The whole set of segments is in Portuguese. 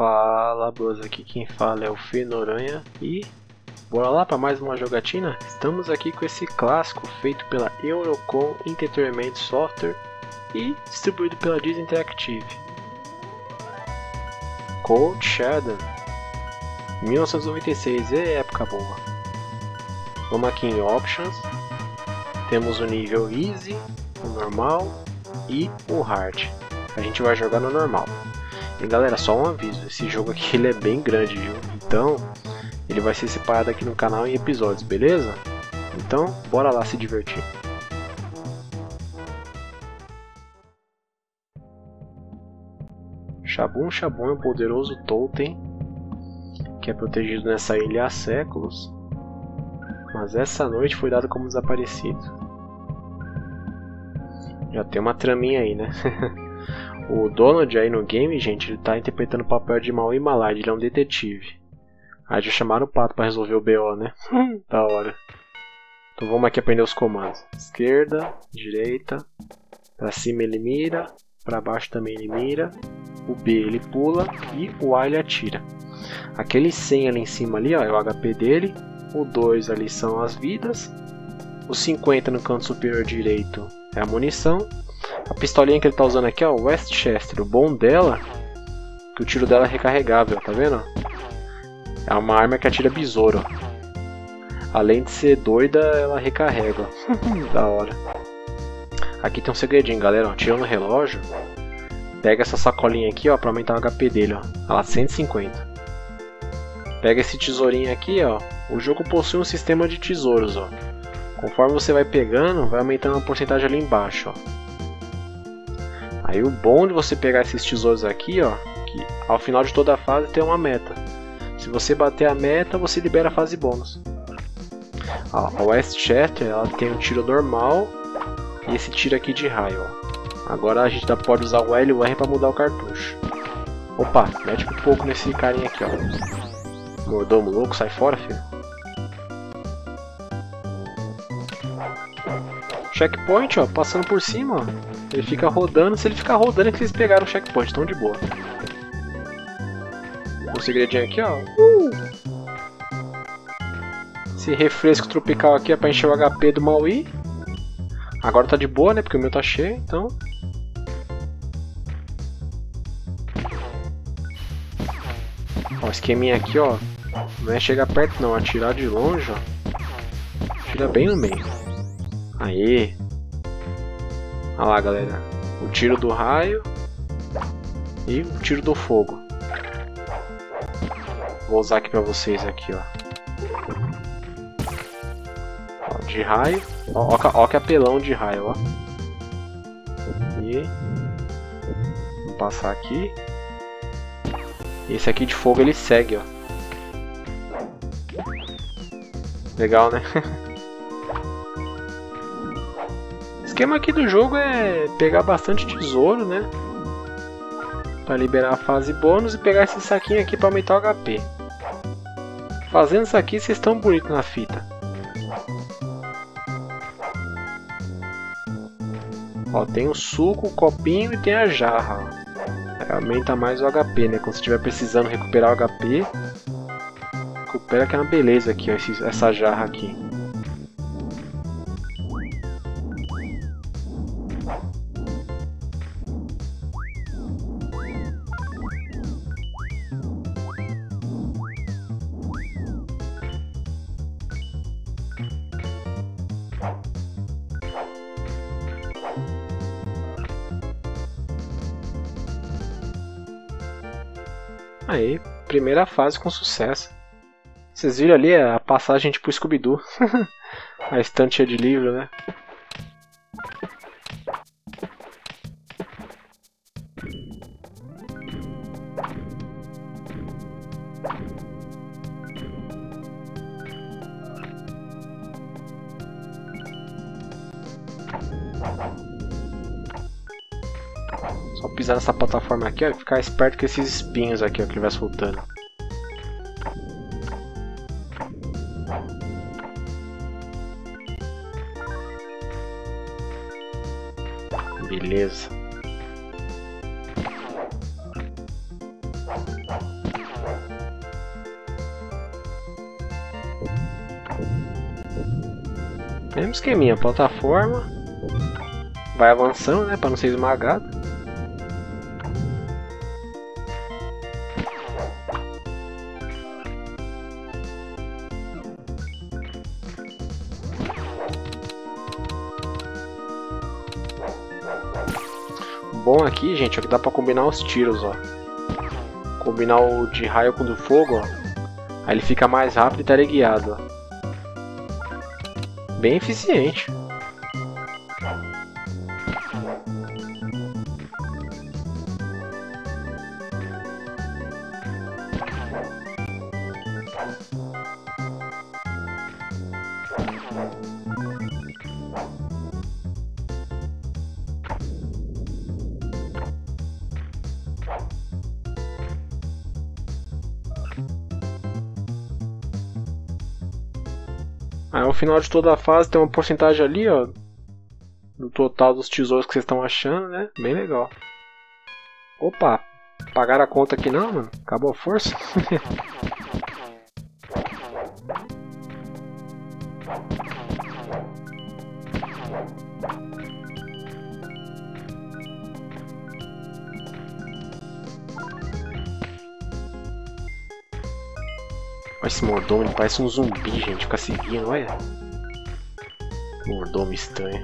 Fala, boas, aqui quem fala é o Fenoranha e bora lá para mais uma jogatina? Estamos aqui com esse clássico feito pela Eurocom Entertainment Software e distribuído pela Disney Interactive. Cold Shadow 1996, é época boa. Vamos aqui em Options, temos o nível Easy, o Normal e o Hard. A gente vai jogar no Normal. E galera, só um aviso, esse jogo aqui ele é bem grande, viu? Então, ele vai ser separado aqui no canal em episódios, beleza? Então, bora lá se divertir. Shabun Shabun é um poderoso totem que é protegido nessa ilha há séculos, mas essa noite foi dado como desaparecido. Já tem uma traminha aí, né? O Donald aí no game, gente, ele tá interpretando o papel de Maui Malad, ele é um detetive. Aí já chamaram o pato para resolver o BO, né? da hora. Então vamos aqui aprender os comandos. Esquerda, direita, para cima ele mira, para baixo também ele mira, o B ele pula e o A ele atira. Aquele 100 ali em cima ali, ó, é o HP dele, o 2 ali são as vidas, o 50 no canto superior direito é a munição a pistolinha que ele tá usando aqui, ó, Westchester. O bom dela é que o tiro dela é recarregável, tá vendo? É uma arma que atira besouro. Além de ser doida, ela recarrega. da hora. Aqui tem um segredinho, galera. Ó, tira no relógio. Pega essa sacolinha aqui, ó, pra aumentar o HP dele, ó. Ela 150. Pega esse tesourinho aqui, ó. O jogo possui um sistema de tesouros, ó. Conforme você vai pegando, vai aumentando a porcentagem ali embaixo, ó. Aí o bom de você pegar esses tesouros aqui, ó, que ao final de toda a fase tem uma meta. Se você bater a meta, você libera a fase bônus. a West Shatter, ela tem um tiro normal e esse tiro aqui de raio, ó. Agora a gente pode usar o L e o R para mudar o cartucho. Opa, mete um pouco nesse carinha aqui, ó. Mordomo louco, sai fora, filho. Checkpoint, ó, passando por cima, ó. Ele fica rodando, se ele ficar rodando é que eles pegaram o checkpoint, tão de boa. O segredinho aqui, ó. Uh! Esse refresco tropical aqui é pra encher o HP do Maui. Agora tá de boa, né? Porque o meu tá cheio, então... Ó, o esqueminha aqui, ó. Não é chegar perto não, atirar de longe, ó. Tira bem no meio. Aê! Olha lá, galera. O tiro do raio e o tiro do fogo. Vou usar aqui pra vocês aqui, ó. ó de raio. Ó, ó, ó que apelão de raio, ó. E... Vou passar aqui. Esse aqui de fogo ele segue, ó. Legal, né? esquema aqui do jogo é pegar bastante tesouro, né? Para liberar a fase bônus e pegar esse saquinho aqui para aumentar o HP. Fazendo isso aqui, vocês estão bonitos na fita. Ó, tem o suco, o copinho e tem a jarra. Ó. Aumenta mais o HP, né? Quando você estiver precisando recuperar o HP, recupera que é uma beleza aqui, ó, essa jarra aqui. Aí, primeira fase com sucesso. Vocês viram ali a passagem tipo Scooby-Doo. a estante de livro, né? Só pisar nessa plataforma aqui, ó, e ficar esperto com esses espinhos aqui, ó, que ele vai soltando. Beleza. Mesmo esqueminha, plataforma. Vai avançando, né, para não ser esmagado. Aqui, gente, é que dá pra combinar os tiros, ó. Combinar o de raio com o do fogo, ó. Aí ele fica mais rápido e teleguiado, ó. Bem eficiente. Aí ao final de toda a fase tem uma porcentagem ali, ó. No total dos tesouros que vocês estão achando, né? Bem legal. Opa, pagaram a conta aqui não, mano? Acabou a força? Olha esse mordomo, ele parece um zumbi, gente. Fica seguindo, olha. Mordomo estranho.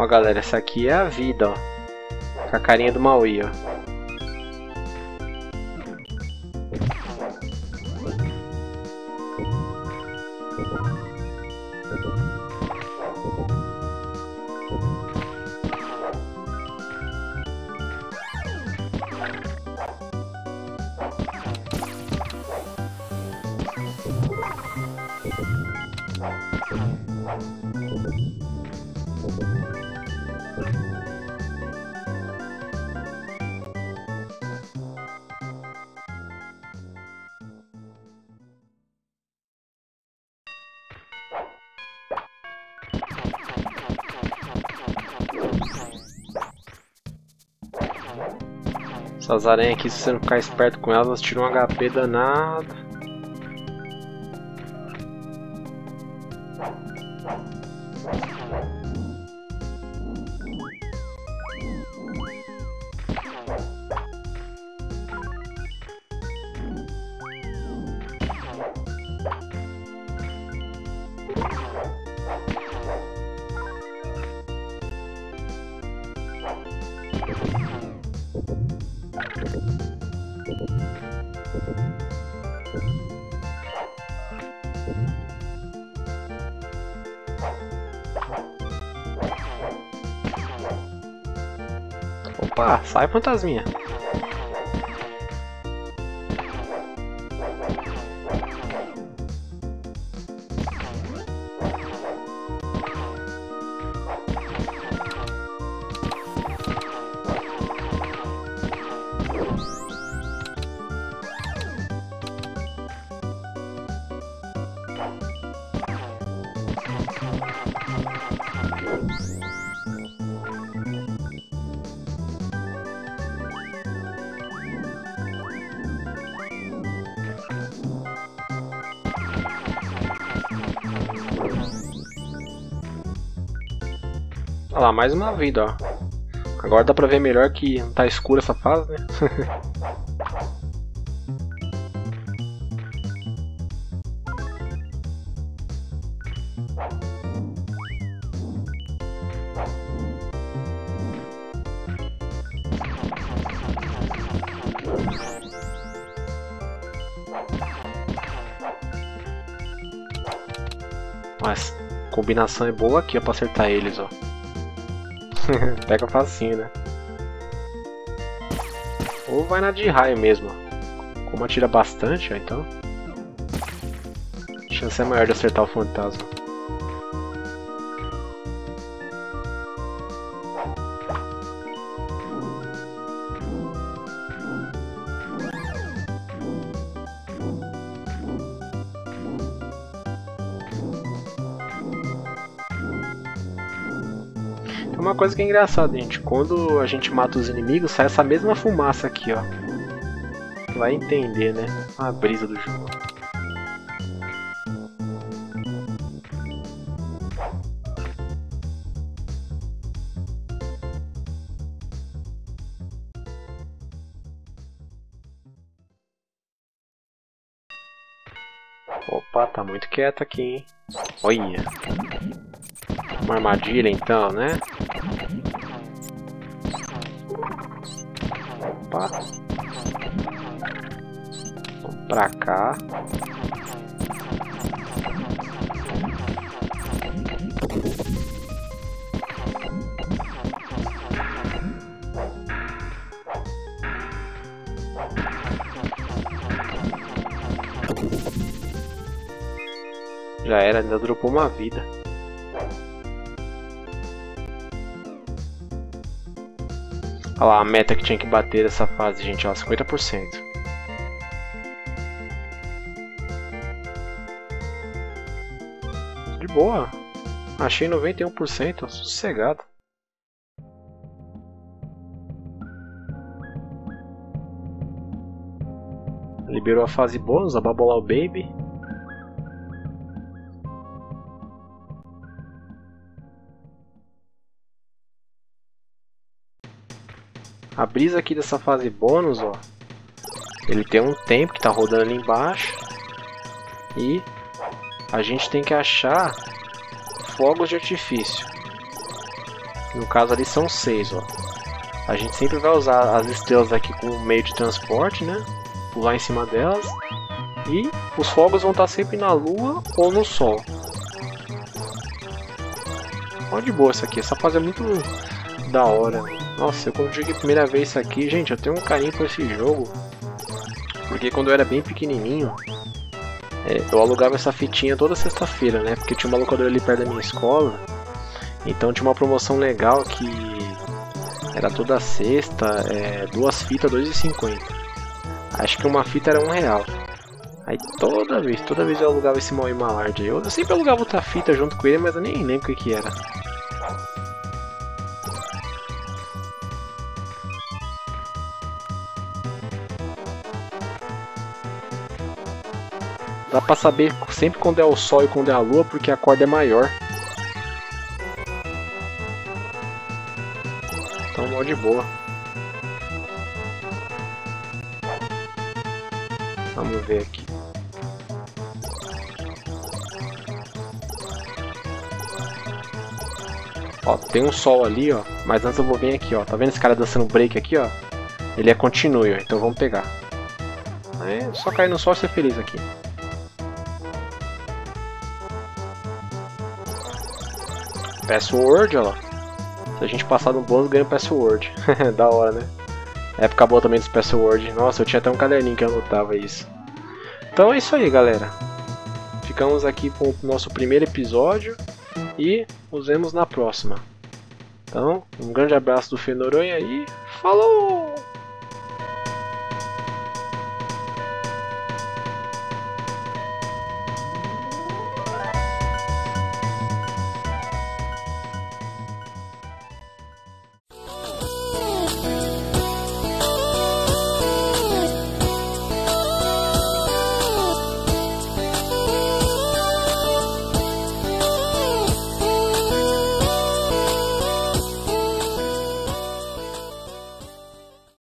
Ó galera, essa aqui é a vida, ó. Com a carinha do Maui, ó. Essas aranhas aqui, se você não ficar esperto com elas, elas tiram um HP danado. Opa, sai fantasminha. Olha lá, mais uma vida, ó. Agora dá pra ver melhor que tá escura essa fase, né? Mas combinação é boa aqui ó, pra acertar eles, ó. Pega facinho, né? Ou vai na de raio mesmo. Como atira bastante, então. A chance é maior de acertar o fantasma. Uma coisa que é engraçada, gente. Quando a gente mata os inimigos, sai essa mesma fumaça aqui, ó. Vai entender, né? A brisa do jogo. Opa, tá muito quieto aqui, hein? Olha. Uma armadilha então, né? Opa. Vamos pra cá. Já era, ainda dropou uma vida. Olha lá a meta que tinha que bater dessa fase, gente, ó, 50%. De boa. Achei 91%, sossegado. Liberou a fase bônus, a Babolau Baby. A brisa aqui dessa fase bônus, ó, ele tem um tempo que tá rodando ali embaixo e a gente tem que achar fogos de artifício. No caso ali são seis, ó. A gente sempre vai usar as estrelas aqui como meio de transporte, né? Pular em cima delas. E os fogos vão estar sempre na lua ou no sol. Olha de boa isso aqui, essa fase é muito da hora. Nossa, eu quando joguei a primeira vez isso aqui, gente, eu tenho um carinho por esse jogo. Porque quando eu era bem pequenininho, é, eu alugava essa fitinha toda sexta-feira, né? Porque tinha uma locadora ali perto da minha escola. Então tinha uma promoção legal que era toda sexta, é, duas fitas, 2,50. Acho que uma fita era um real. Aí toda vez, toda vez eu alugava esse Maui Malard. Eu, eu sempre alugava outra fita junto com ele, mas eu nem lembro o que, que era. Dá pra saber sempre quando é o sol e quando é a lua, porque a corda é maior. Então, mó de boa. Vamos ver aqui. Ó, tem um sol ali, ó. Mas antes eu vou vir aqui, ó. Tá vendo esse cara dançando break aqui, ó? Ele é continue, ó. Então vamos pegar. É só cair no sol e ser feliz aqui. Password, lá. Se a gente passar no bônus, ganha password. da hora, né? Época boa também dos password. Nossa, eu tinha até um caderninho que anotava isso. Então é isso aí, galera. Ficamos aqui com o nosso primeiro episódio e nos vemos na próxima. Então, um grande abraço do Fenoronha e falou!